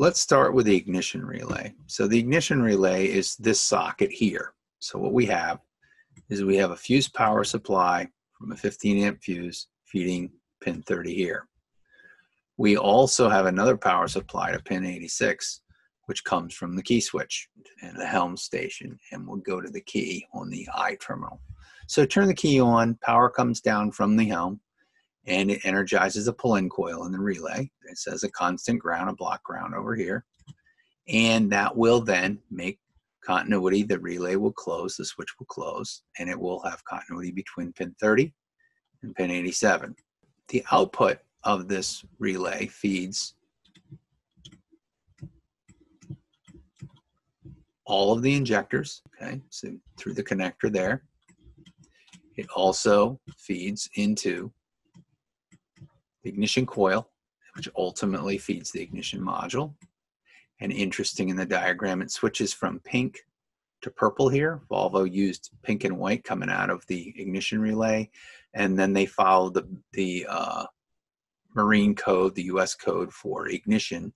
let's start with the ignition relay. So the ignition relay is this socket here. So what we have is we have a fuse power supply from a 15 amp fuse feeding pin 30 here. We also have another power supply to pin 86, which comes from the key switch and the helm station, and will go to the key on the I terminal. So turn the key on, power comes down from the helm, and it energizes a pull-in coil in the relay. It says a constant ground, a block ground over here. And that will then make continuity. The relay will close, the switch will close, and it will have continuity between pin 30 and pin 87. The output of this relay feeds all of the injectors, okay, so through the connector there. It also feeds into the ignition coil, which ultimately feeds the ignition module. And interesting in the diagram, it switches from pink to purple here. Volvo used pink and white coming out of the ignition relay, and then they followed the, the uh, Marine code, the US code for ignition,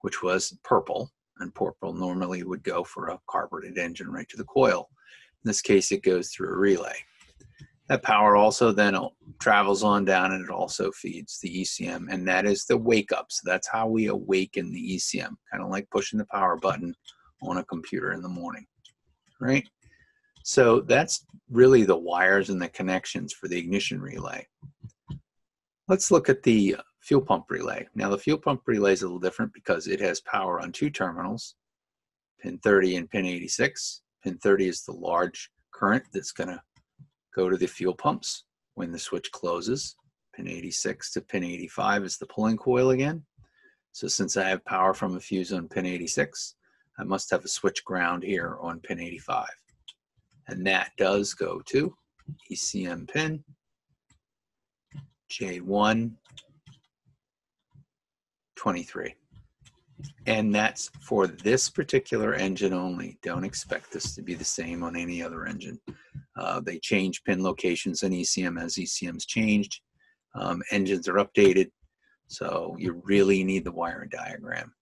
which was purple, and purple normally would go for a carbureted engine right to the coil. In this case, it goes through a relay. That power also then travels on down and it also feeds the ECM, and that is the wake up. So that's how we awaken the ECM, kind of like pushing the power button on a computer in the morning, right? So that's really the wires and the connections for the ignition relay. Let's look at the fuel pump relay. Now the fuel pump relay is a little different because it has power on two terminals, pin 30 and pin 86. Pin 30 is the large current that's going to go to the fuel pumps when the switch closes. Pin 86 to pin 85 is the pulling coil again. So since I have power from a fuse on pin 86, I must have a switch ground here on pin 85. And that does go to ECM pin J1 23. And that's for this particular engine only. Don't expect this to be the same on any other engine. Uh, they change pin locations in ECM as ECM's changed. Um, engines are updated. So you really need the wiring diagram.